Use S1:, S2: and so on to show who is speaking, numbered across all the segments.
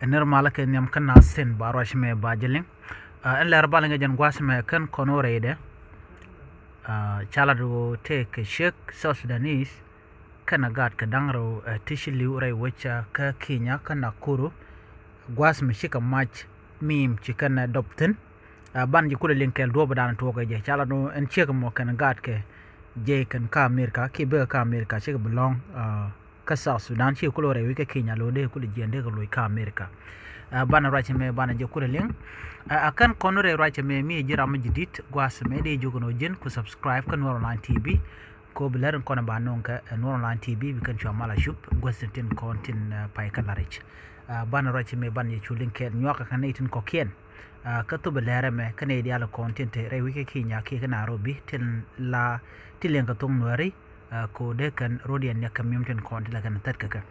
S1: enermala ke nyam kan nasen barwash me bajelin ah, en ler bala ngejen gwas me kan konorede ah, chalado te ke shek south sudanese kana gat ka dangro eh, tishi liurai wacha ka kenya kana kuru gwas me shika match mim chikana dopten ah, ban ji kula linkel do badan to ga je chalado en chek mo kan gat ke je kan ka amerika ki be ka ka south sudan shi kula urai wika kenya lo de kula jende lo ka amerika. Bana racha me bana je kula ling akan konore racha me mi jira ma jidit gwas me de jogono jin ku subscribe kan woro online tv ko bilarin kona ba non ka woro online tv bi kan chama la shup gwasentin kontin pai ka larich bana racha me ban ye chulin ke nyoka kan itin ko kien. Ka to bilare me kan e diala kontin te re wike kinya ke kan nairobi tin la tilen ka nuari ko de kan rodian ya kam yumten konti la kan tat kaka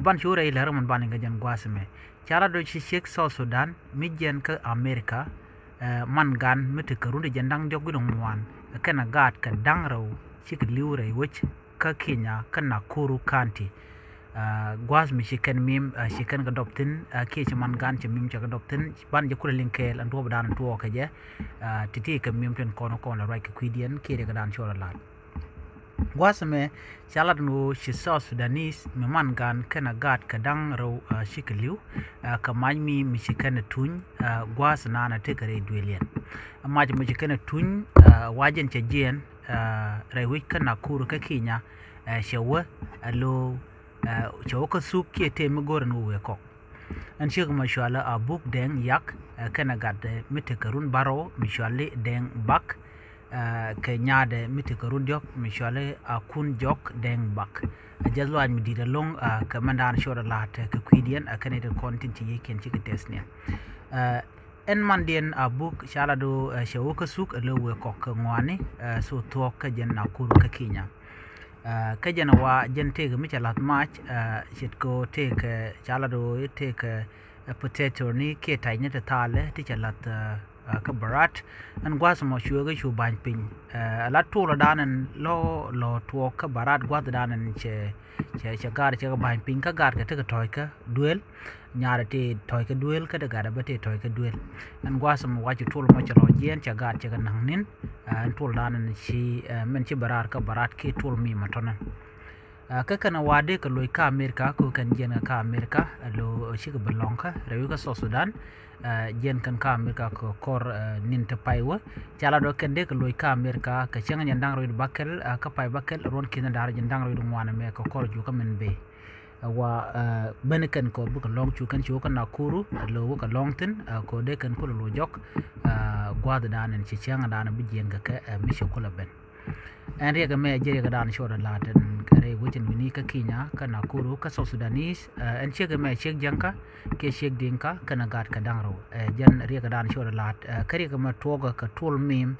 S1: ban shura ila raman ban nga jan gwasme cara do sheikh south sudan mijen ka america man gan mete ka runde jandang jogudon wan kana gat ka dangraw ci ka liure wich ka kenya kana kuru kanti. Gwas mi shikan mim shikan ga doptin ke ci man gan ci mim ci ga doptin ban je kula linkel an do badan to ka je. Titi ka mim ten kono kono right ka kwidian ke ga dan chora lat wasame salad no shisa sudanis meman gan kana gat kadang ro uh, shikiliu uh, kamanymi mishikana tuny uh, gwas na na tekare duelian amaj mishikana tuny uh, wajen chajien uh, raiwik kana kuru kakinya uh, shawa alo uh, shawa kasuki te migoran uwekok an shek mashwala uh, book, deng yak uh, kana gat uh, mitakarun baro mishwali deng bak Uh, ke nyaade miti ko rundiok mi shole a uh, kun jok deng bak. Uh, jazlo an mi dida long ke mandan shora lat ke kwidian a kane de kontin ci yeken ci ke tesnia en mandien buk shala do shawo ka suk lo we kok ngwani so to ka jen na kuru ka kinya. Ka jen wa jen te ga mi chalat mach shit ko te ke shala do te uh, potato ni ke tayne te tale ti chalat ka barat an gwas mo shu ga shu ban pin la to la danan lo lo to ka barat gwas danan che che che gar che ban pin ka gar ka te ka toy ka duel nyara te toy ka duel ka da gar ba te toy ka duel an gwas mo wa wachi to mo che lo jen che gar che ga nang nin an to danan chi men chi barar ka barat ke to mi ma tonan ka kana wade ka loy ka amerika ko kan jena ka amerika lo shi ka balonka rewi ka so sudan jen kan ka amerika ko kor nin te paywa chala do kende ko loy ka amerika ka cenga nyandang roid bakel ka pay bakel, ron kina dar nyandang roid ngwana me ko kor ju ka men be. Wa bene kan ko bu ka long chu kan chu kan nakuru lo ka long tin ko de kan ko lo jok gwada danen ci chenga danen bi jen ga ka mi shokola ben. en riekemeji rikedaan code latni k kiya k nakoru ka south sudanes e ckemecikjanka kcik dik kn gat ke dangrrka d la krkem tug k tl min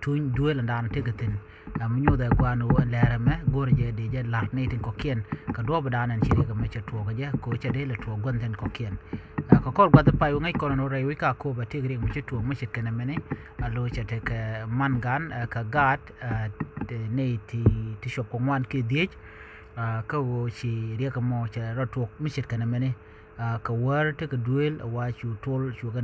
S1: tuy dueldatk thïnyth gwalerem goj lan kendu gn kkien ka kor gwa da payu ngai kono re wi ka ko ba tigri mu che to mu kana mene. Alo che te ka mangan eh, ka gat eh, ne ti ti shop ko wan ke diej eh, ka wo chi re ka mo cha ra tok mi shit kana mene ka war, te ka duel, wa chu tol, chu ga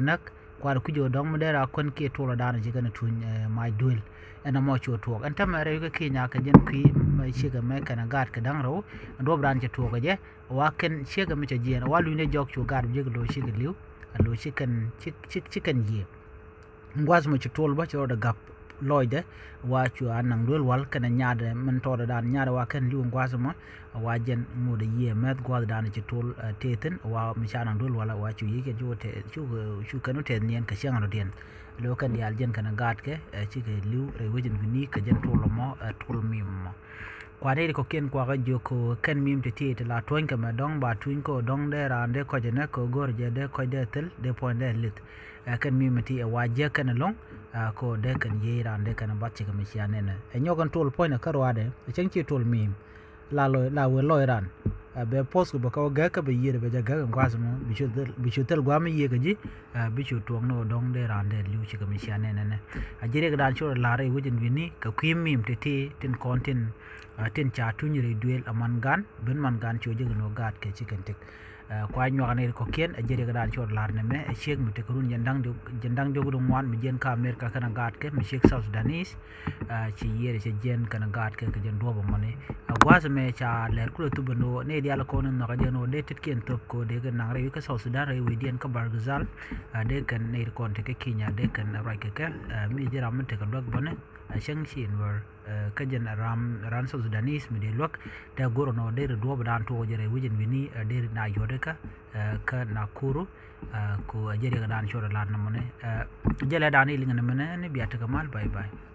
S1: nak kwa ku jo dong mede kon ke tolo dana ji kana tun my duel ena mo chu to an tamare re ka kinya ka jen ki mai shi ga me kana gar ka dan ro do bran che to ga je wa ken shi ga mi cha ji wa lu ne jok chu gar je lo shi ga liu lo shi kan chik chi kan ji ngwas mo chu tol ba cho da gap loide wacu anang nang wal kana nyade man to dan nyade wa ken liu ngwasma wa jen ngode ye met gwad dan ci tul eh, teten, wa mi cha nang wala wacu yike jote chu chu kanu ten nien ka shanga no den lo kan yal jen kana gat ke eh, ci ke liu, re wajin vini ka jen tul mo eh, tul mim mo. Kwa ne ko ken kwa ga joko ken mim te te la toin ka ma dong, ba tuin ko dong de rande ko jene ko gor je de ko de tel, de point de lit. Ken mim ti wa je ken long ko de kan ye rande kan ba che kam sia ne. E nyogan tol point ka ro ade e chen chi tol mim. La lo la we lo ran be post ko ka ga ka be yire be ja ga ngwa mo bi chu bi chu tel gwa mi ye ga ji. Bi chu tuong no dong de rande liu chi kam sia ne ne. A jire ga dan chu la re wujin wini ka kwim mim te te tin kontin tin cha tunyere duel aman gan ben man gan cho jega no gat ke chicken tik kwa nywa ne ko ken a jere gadan chor lar ne me shek mi te kurun jendang jendang jogu dum wan mi jen ka amerika kana gat ke mi shek south sudanese ci yere ci jen kana gat ke ke jen do ba mane gwas me cha ler kula tu bano ne dia la kono no gajen no de tit ken top ko de ga nang re ka south sudan re wi dien ka bargazal de kan ne kon te ke kinya de kan ra ke ke mi jera mun te ka dog bane a shang shin war ka jen ram ran south mi de lok da goro no de do ba dan to jere wijin wini eh, de na yode eh, ka ka nakuru eh, ko jere ga dan shora lan namone jele dan ilinga namane ne biata kamal bye bye.